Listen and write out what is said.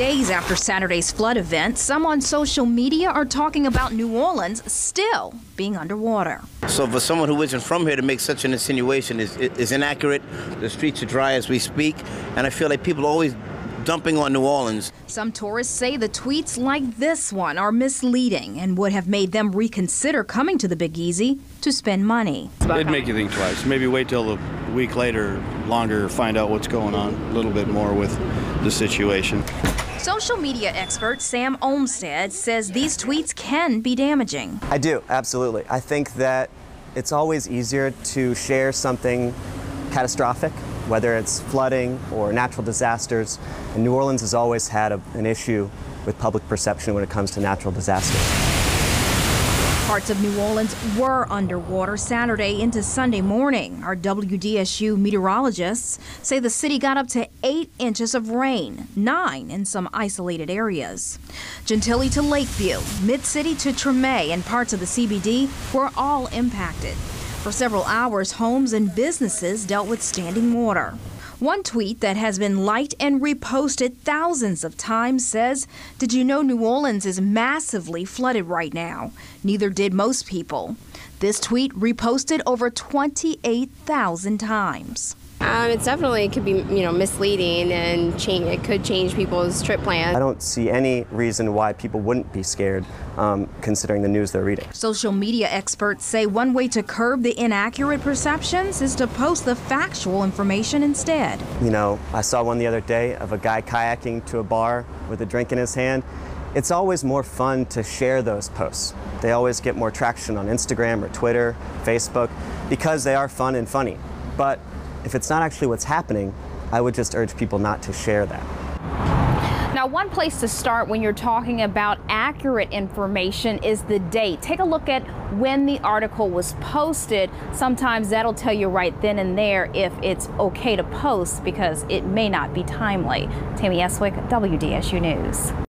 Days after Saturday's flood event, some on social media are talking about New Orleans still being underwater. So for someone who isn't from here to make such an insinuation is, is inaccurate. The streets are dry as we speak, and I feel like people are always dumping on New Orleans. Some tourists say the tweets like this one are misleading and would have made them reconsider coming to the Big Easy to spend money. It'd make you think twice. Maybe wait till a week later, longer, find out what's going on a little bit more with the situation. Social media expert Sam Olmstead says these tweets can be damaging. I do, absolutely. I think that it's always easier to share something catastrophic, whether it's flooding or natural disasters. And New Orleans has always had a, an issue with public perception when it comes to natural disasters. Parts of New Orleans were underwater Saturday into Sunday morning. Our WDSU meteorologists say the city got up to eight inches of rain, nine in some isolated areas. Gentilly to Lakeview, Mid City to Treme, and parts of the CBD were all impacted. For several hours, homes and businesses dealt with standing water. One tweet that has been liked and reposted thousands of times says, Did you know New Orleans is massively flooded right now? Neither did most people. This tweet reposted over 28,000 times. Um, it's definitely could be you know misleading and change, it could change people's trip plans. I don't see any reason why people wouldn't be scared um, considering the news they're reading. Social media experts say one way to curb the inaccurate perceptions is to post the factual information instead. You know, I saw one the other day of a guy kayaking to a bar with a drink in his hand. It's always more fun to share those posts. They always get more traction on Instagram or Twitter, Facebook, because they are fun and funny. But if it's not actually what's happening, I would just urge people not to share that. Now, one place to start when you're talking about accurate information is the date. Take a look at when the article was posted. Sometimes that'll tell you right then and there if it's okay to post because it may not be timely. Tammy Eswick, WDSU News.